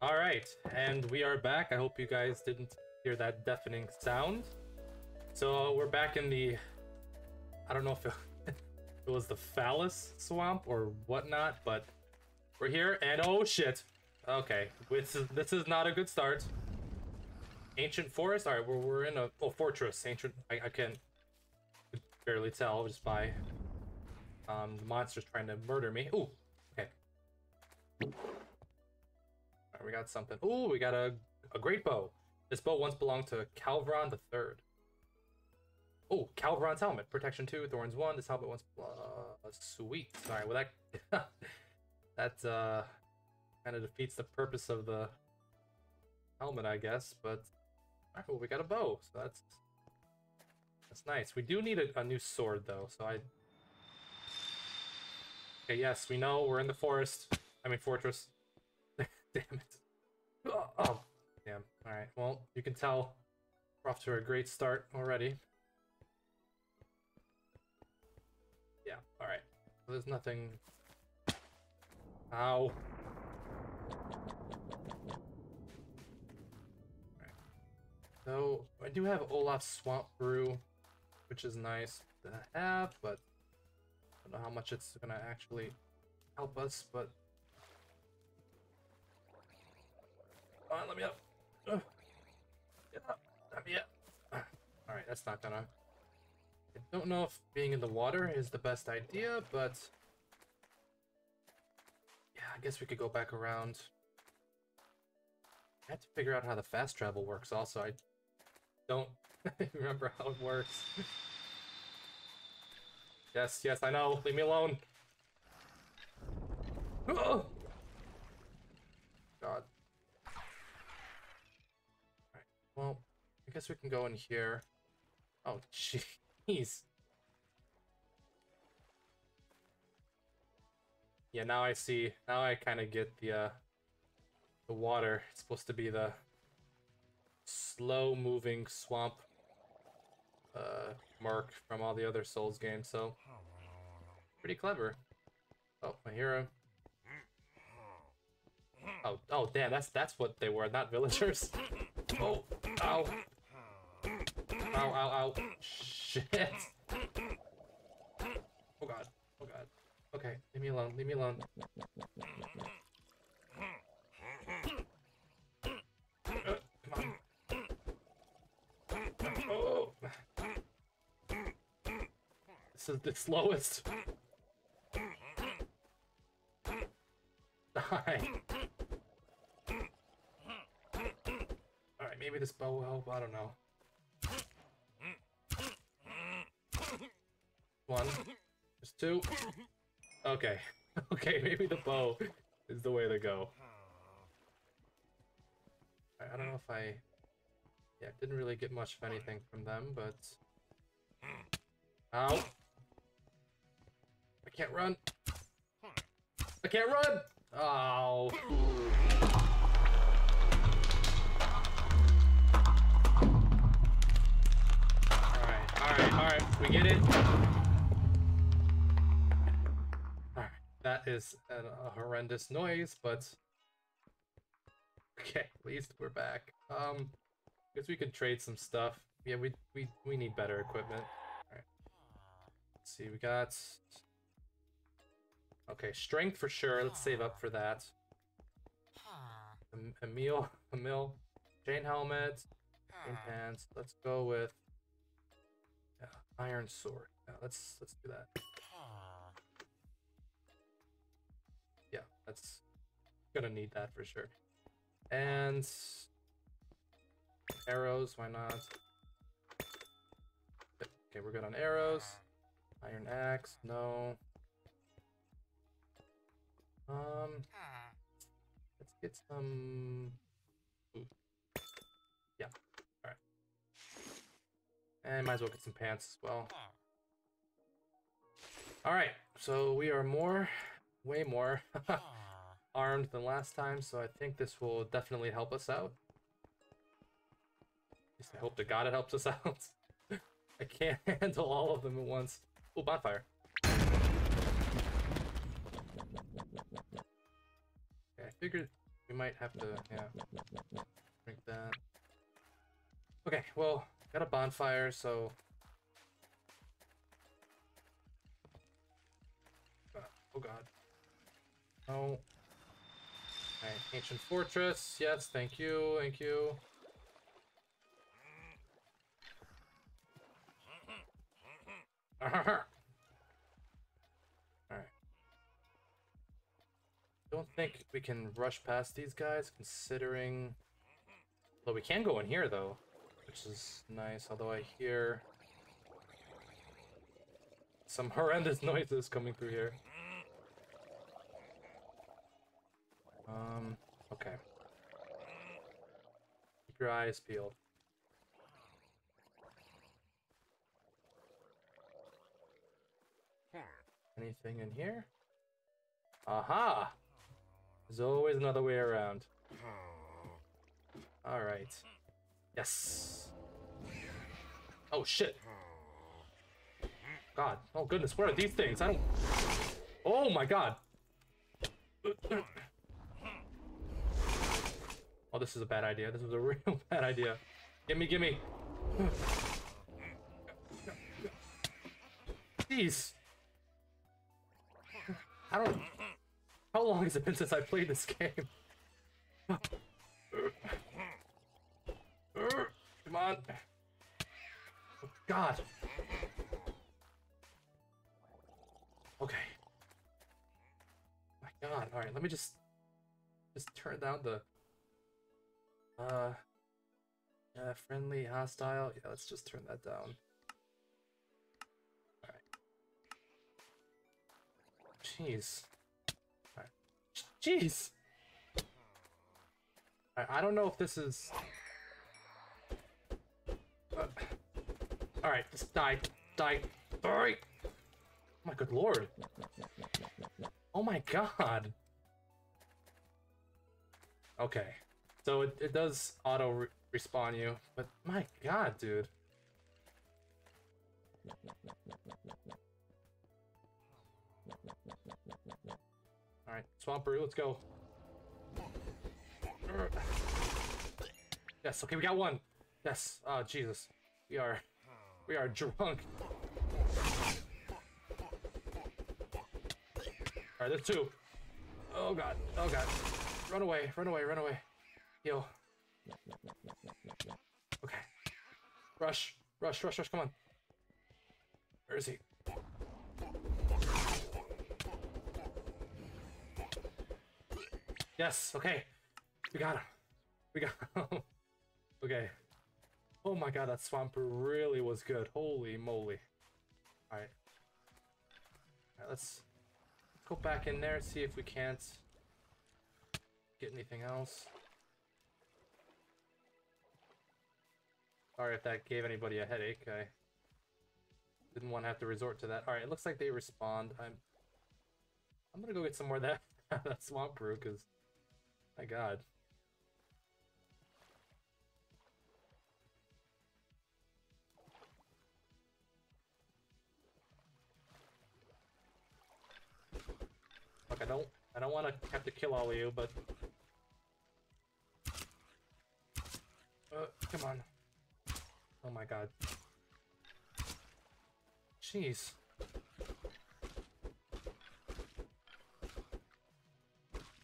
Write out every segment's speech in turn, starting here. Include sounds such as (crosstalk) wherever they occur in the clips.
All right, and we are back. I hope you guys didn't hear that deafening sound. So we're back in the. I don't know if it, (laughs) it was the phallus swamp or whatnot, but we're here, and oh shit! Okay, this is, this is not a good start. Ancient forest. All right, we're we're in a oh fortress. Ancient. I, I can barely tell just by um the monsters trying to murder me. Ooh, okay. Alright, we got something. Ooh, we got a, a great bow. This bow once belonged to Calvron the Third. Oh, Calvron's helmet. Protection 2, Thorns 1. This helmet once... Uh, sweet. Alright, well that... (laughs) that, uh... Kind of defeats the purpose of the helmet, I guess, but... Alright, well, we got a bow, so that's... That's nice. We do need a, a new sword, though, so I... Okay, yes, we know we're in the forest. I mean, fortress. Damn it. Oh, oh, damn. Alright, well, you can tell we're off to a great start already. Yeah, alright. There's nothing... Ow. Right. So, I do have Olaf's Swamp Brew, which is nice to have, but I don't know how much it's gonna actually help us, but Come on, let me up. Get up. Let me up. Alright, that's not gonna... I don't know if being in the water is the best idea, but... Yeah, I guess we could go back around. I have to figure out how the fast travel works also. I don't (laughs) remember how it works. yes, yes, I know. Leave me alone. (gasps) Oh! Guess we can go in here. Oh, (laughs) jeez. Yeah, now I see. Now I kind of get the uh, the water. It's supposed to be the slow-moving swamp uh, mark from all the other Souls games. So pretty clever. Oh, my hero. Oh, oh, damn! That's that's what they were, not villagers. (laughs) Oh, ow. Ow, ow, ow. Shit. Oh god. Oh god. Okay, leave me alone. Leave me alone. Uh. Oh. This is the slowest. Die. Alright, maybe this bow will help. I don't know. One. Just two. Okay. (laughs) Okay, maybe the bow is the way to go. I, don't know if I... Yeah, didn't really get much of anything from them, but... Ow! I can't run! I can't run! Oh! Alright, we get it. That is a, a horrendous noise, but... Okay, at least we're back. Um, guess we could trade some stuff. Yeah, we we we need better equipment. Alright. Let's see, we got... Okay, strength for sure. Let's save up for that. Emil, (laughs) Emil, chain helmet, chain pants. Let's go with yeah, iron sword. Yeah, let's let's do that. That's gonna need that for sure. And arrows, why not? Okay, we're good on arrows. Iron axe, no. Um, let's get some. Yeah, all right. and might as well get some pants as well. Alright, so we are more, way more (laughs) armed than last time, so I think this will definitely help us out. At least I hope to god it helps us (laughs) out. I can't (laughs) handle all of them at once. Oh, bonfire. Okay, I figured We might have to, yeah, drink that. Okay, well, got a bonfire, so... Oh god. No. Ancient fortress. Yes, thank you, thank you. Uh-huh. Alright. Don't think we can rush past these guys, considering... Well, we can go in here, though, which is nice, although I hear... Some horrendous (laughs) noises coming through here. Um, okay. Your eyes peeled. Anything in here? Aha! There's always another way around. Alright. Yes! Oh shit! God. Oh goodness, what are these things? I don't... Oh my god! Oh, this is a bad idea. This was a (laughs) real bad idea. Gimme, gimme! Jeez! I don't... How long has it been since I played this game? Come on. Oh, God. Okay. My God. All right. Let me just just turn down the uh friendly hostile. Yeah, let's just turn that down. All right. Jeez. All right. Jeez. I, I don't know if this is. Uh, all right, just die, die. Right. Oh my good lord. Oh my god. Okay, so it, it does auto re respawn you, but my god, dude. All right, Swamperoo, let's go. Yes, okay, we got one. Yes, oh Jesus. We are, we are drunk. Alright, there's two. Oh god, oh god. Run away, run away, run away. Yo. Okay. Rush, rush, rush, rush, come on. Where is he? Yes, okay. We got him. We got (laughs) him. okay. Oh my god, that Swampert really was good. Holy moly. Alright. Alright, let's, let's go back in there, and see if we can't get anything else. Sorry if that gave anybody a headache. I didn't want to have to resort to that. Alright, it looks like they respawn. I'm I'm gonna go get some more of that, (laughs) that swamp brew, because my god. Look, I don't I don't want to have to kill all of you, but uh, come on. Oh my god. Jeez.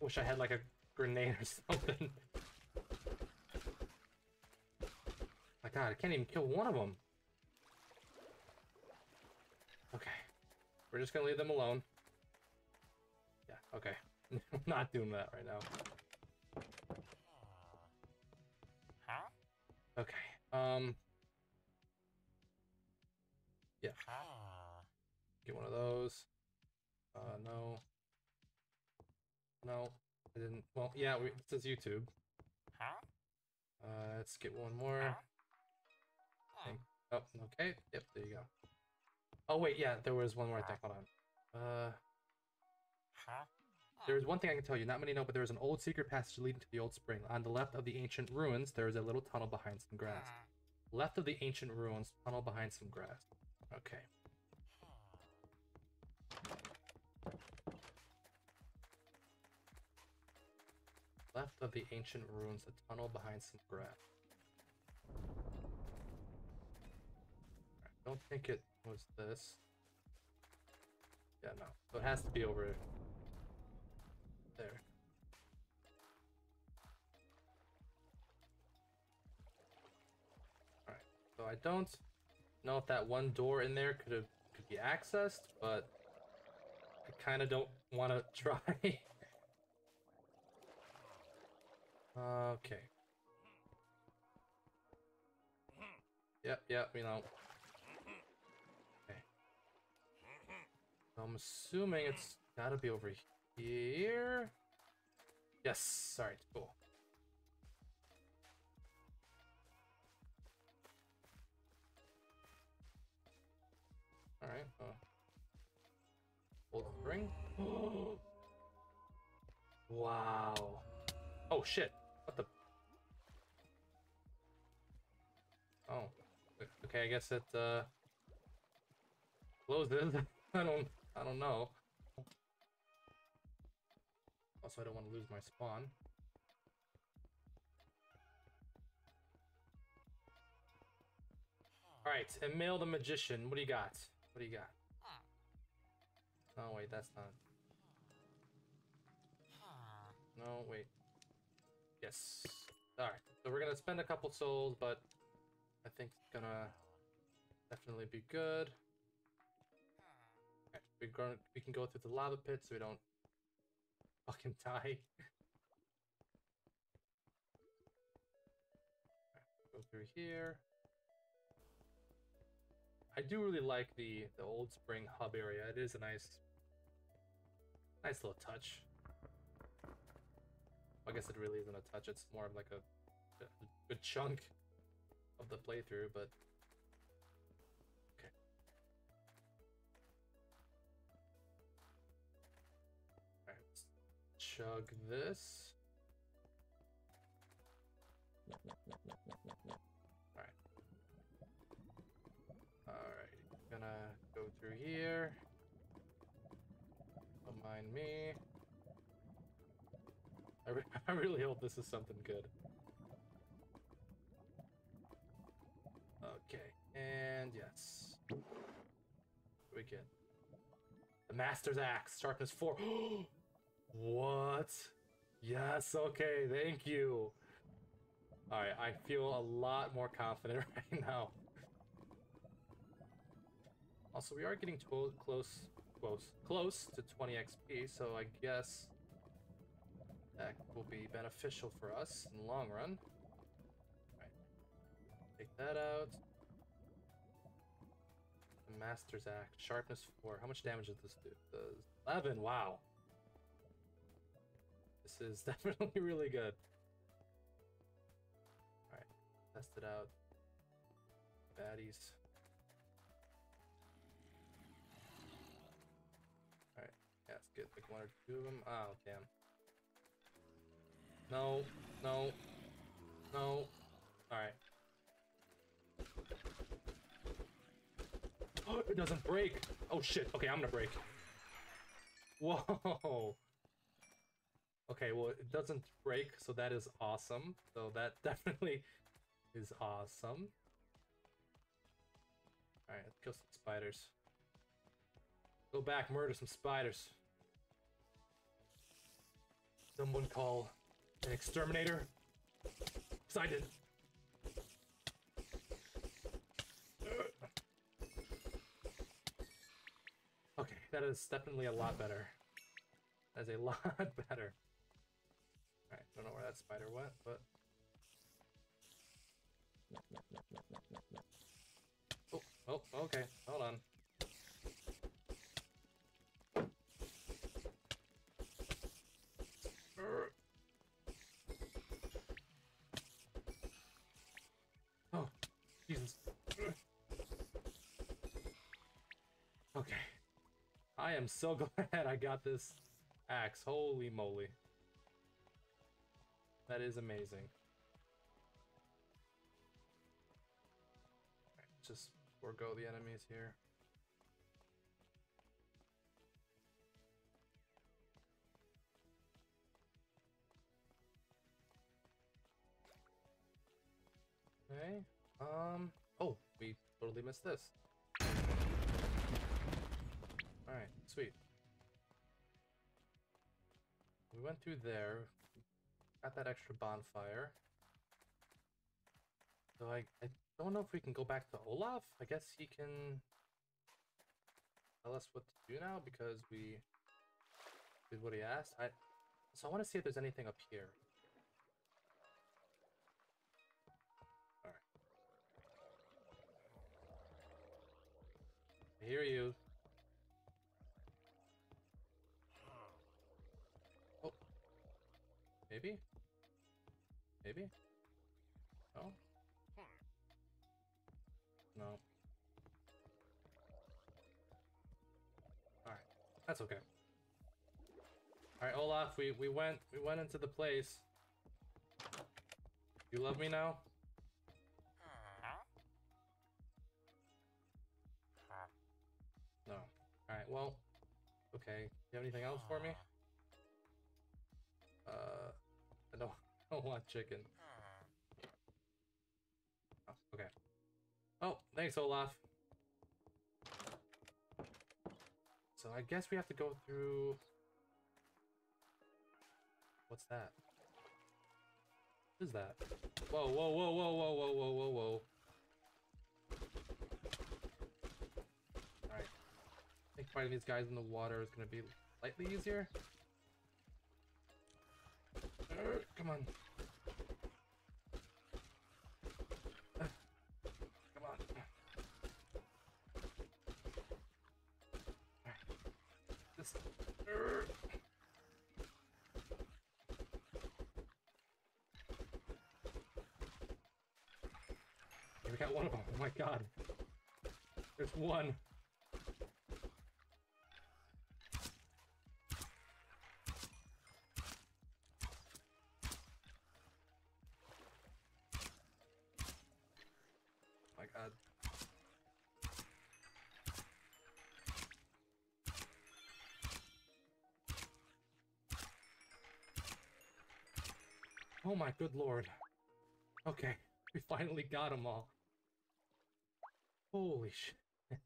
Wish I had like a grenade or (laughs) something. My god, I can't even kill one of them. Okay. We're just gonna leave them alone. Yeah, okay. (laughs) I'm not doing that right now. Okay. Um. Those. Uh, no. No, I didn't. Well, yeah, we, it says YouTube. Uh, let's get one more. Think- Oh, okay. Yep, there you go. Oh, wait, yeah, there was one more, I think. Hold on. Uh, there is one thing I can tell you. Not many know, but there is an old secret passage leading to the old spring. On the left of the ancient ruins, there is a little tunnel behind some grass. Left of the ancient ruins, tunnel behind some grass. Okay. Left of the ancient ruins, a tunnel behind some grass. I don't think it was this. Yeah, no. So it has to be over there. Alright, so I don't know if that one door in there could have could be accessed, but I kind of don't want to (laughs) try. Okay. Yep, yep, you know. Okay. I'm assuming it's gotta be over here. Yes, alright, cool. Alright, uh. Old spring? (gasps) wow. Oh shit. Oh. Okay, I guess it, uh. Closes. (laughs) I don't. I don't know. Also, I don't want to lose my spawn. Alright, Emil the Magician, what do you got? What do you got? Oh, wait, that's not... No, wait. Yes. Alright, so we're gonna spend a couple souls, but I think it's gonna definitely be good. Okay, we're going we can go through the lava pit so we don't fucking die. (laughs) go through here. I do really like the the old spring hub area. It is a nice, nice little touch. I guess it really isn't a touch. It's more of like a, a good chunk of the playthrough, but okay. All right, let's chug this. All right. All right, gonna go through here. Don't mind me. I, re (laughs) I really hope this is something good. And yes. We get the Master's Axe, sharpness 4. (gasps) what? Yes, okay, thank you. Alright, I feel a lot more confident (laughs) right now. Also, we are getting close, close, close to 20 XP, so I guess that will be beneficial for us in the long run. Right. Take that out. Master's Axe. sharpness 4. How much damage does this do? Does 11, wow. This is (laughs) definitely really good. Alright, test it out. Baddies. get like one or two of them. Oh, ah, damn. No, no, no. Alright. It doesn't break. Oh shit. Okay, I'm gonna break. Whoa. Okay, well, it doesn't break, so that is awesome. So that (laughs) definitely is awesome. Alright, let's kill some spiders. Go back, murder some spiders. Someone call an exterminator? Cause I did. That is definitely a lot better. That is a (laughs) lot better. Alright, don't know where that spider went, but... Oh, oh, okay, hold on. Oh, Jesus. Okay. I am so (laughs) glad I got this axe. Holy moly. That is amazing. Just forego the enemies here. Okay. Um. Oh, we totally missed this. Alright, sweet. We went through there. Got that extra bonfire. So I, I don't know if we can go back to Olaf. I guess he can tell us what to do now because we did what he asked. I so I want to see if there's anything up here. Alright. I hear you. Maybe? Maybe? No? No. Alright. That's okay. Alright, Olaf, we, we went we went into the place. You love me now? No. Alright, well, okay. You have anything else for me? (laughs) don't, want chicken. Oh, okay. Oh, thanks, Olaf. So I guess we have to go through... What's that? What is that? Whoa, whoa, whoa, whoa, whoa, whoa, whoa, whoa, whoa. Alright. I think fighting these guys in the water is gonna be slightly easier. Come on. Come on. This. We got one of them. Oh my god. There's one. My good lord. Okay, we finally got them all. Holy shit. (laughs)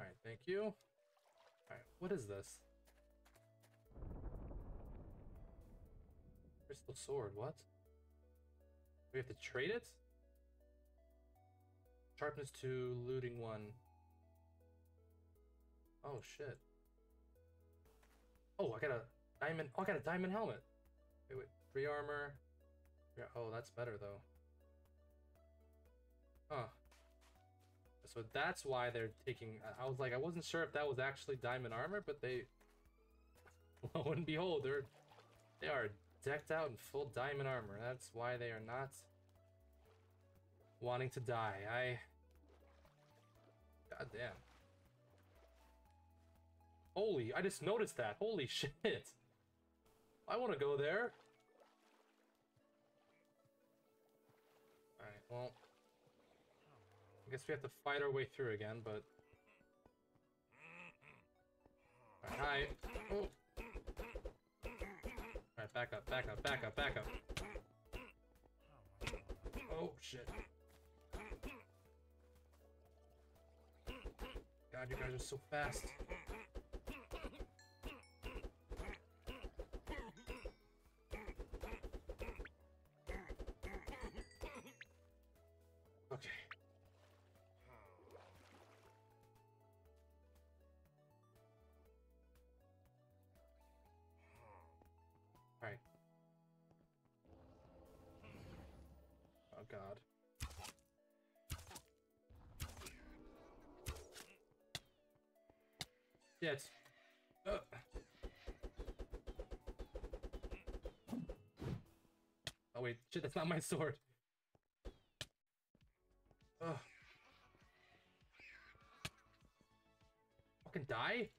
Alright, thank you. Alright, what is this? Crystal sword, what? We have to trade it? Sharpness 2, looting 1. Oh shit. Oh, I got a diamond. Oh, I got a diamond helmet. Wait, wait. Free armor. Yeah, oh, that's better though. Huh. So that's why they're taking. I was like, I wasn't sure if that was actually diamond armor, but they. (laughs) Lo and behold, they're they are decked out in full diamond armor. That's why they are not wanting to die. I. God damn. Holy, I just noticed that. Holy (laughs) shit. I want to go there. Alright, well. I guess we have to fight our way through again, but... Alright, hi. Oh. Alright, back up, back up, back up, back up. Oh, shit. God, you guys are so fast. Shit. Uh. Oh wait, shit, that's not my sword. Ugh. Fucking die?